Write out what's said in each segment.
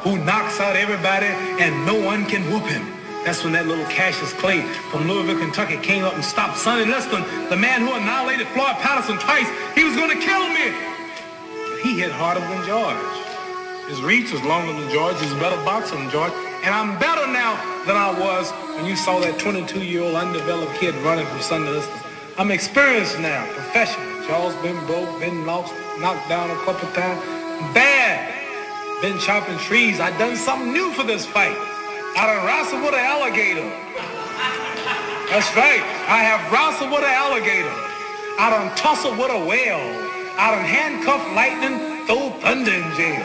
who knocks out everybody and no one can whoop him. That's when that little Cassius Clay from Louisville, Kentucky came up and stopped Sonny Liston, the man who annihilated Floyd Patterson twice. He was going to kill me. But he hit harder than George. His reach was longer than George. He's a better boxer than George. And I'm better now than I was when you saw that 22-year-old undeveloped kid running from Sonny Liston. I'm experienced now, professional. Jaw's been broke, been lost, knocked down a couple times. Bad. Been chopping trees. I done something new for this fight. I done wrestled with an alligator. That's right. I have wrestled with an alligator. I done tussled with a whale. I done handcuffed lightning, throw thunder in jail.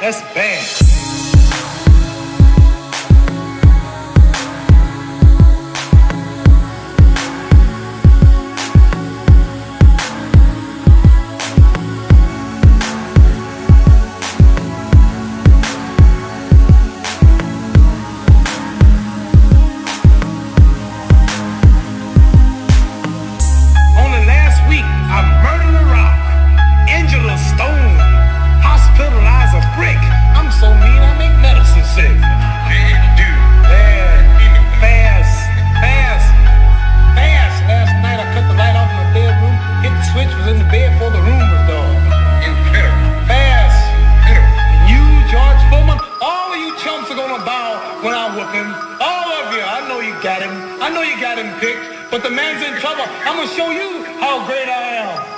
That's bad. Got him. I know you got him picked. But the man's in trouble. I'm gonna show you how great I am.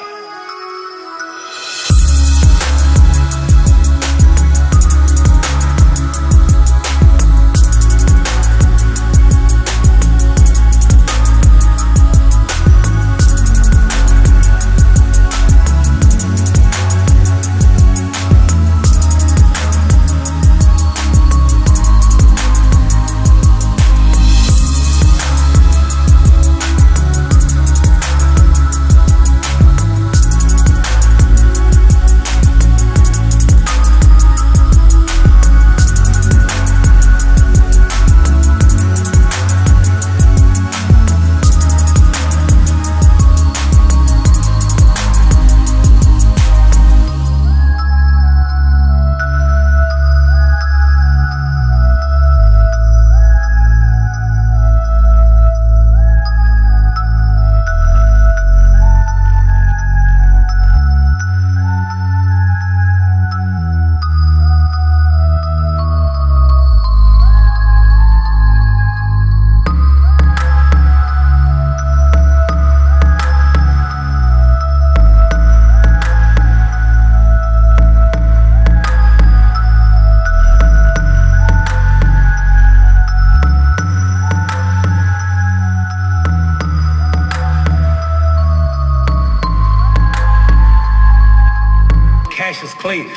Clay.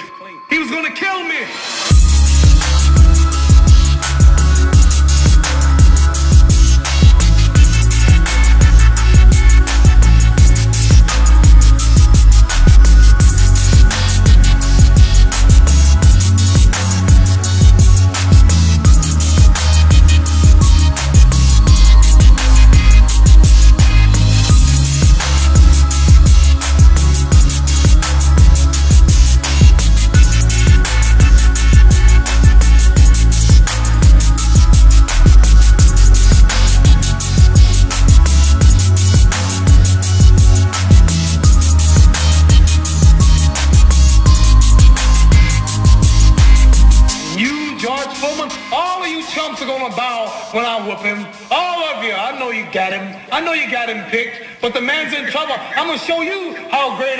He was gonna kill me. George Foreman, all of you chumps are gonna bow when I whoop him. All of you. I know you got him. I know you got him picked. But the man's in trouble. I'm gonna show you how great